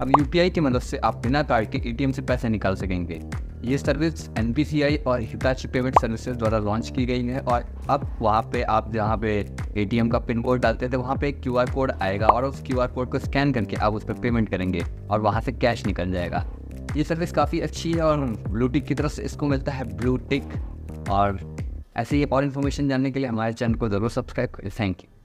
अब यू की मदद से आप बिना कार्ड के एटीएम से पैसे निकाल सकेंगे। ये सर्विस एनपीसीआई और हिताची पेमेंट सर्विसेज़ द्वारा लॉन्च की गई है और अब वहाँ पे आप जहाँ पे एटीएम का पिन कोड डालते थे, वहाँ पे एक क्यूआर कोड आएगा और उस क्यूआर कोड को स्कैन करके आप उस पर पेमेंट करेंगे और वहाँ से कैश निकल जाएगा। ये सर्विस काफ़ी अच्छी है और ब्लूटिक की तरफ़ से इसको मिलता है ब्लू टिक और ऐसे ही और इन्फॉर्मेशन जानने के लिए हमारे चैनल को ज़रूर सब्सक्राइब करें। Thank you